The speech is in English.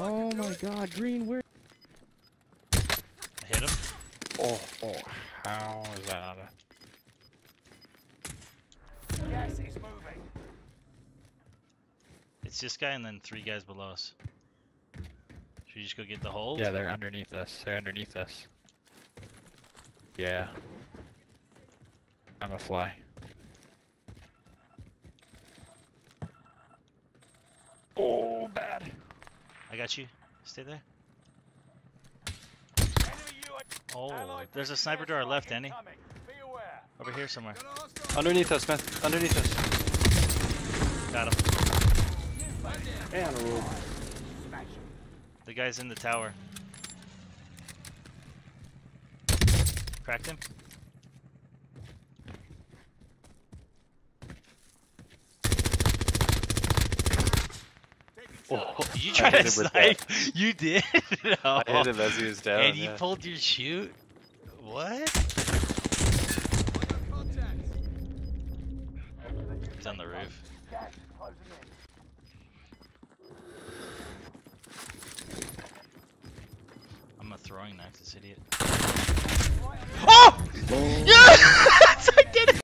Oh my god, Green, where? I hit him. Oh, oh, how is that not a... Gas is moving. It's this guy and then three guys below us. Should we just go get the hold? Yeah, they're underneath us. They're underneath us. Yeah. I'm a fly. Oh, bad. I got you. Stay there. Oh, there's a sniper to our left, Andy. incoming. Be aware. Over here somewhere. Underneath us, man. Underneath us. Got him. And a roll. The guy's in the tower. Cracked him. Oh, Did oh, you I try hit to snipe? You did? I Oh. hit him as he was down. And you yeah. pulled your shoot? What? He's on the roof. Gas is closing in. I'm a throwing knife, this idiot.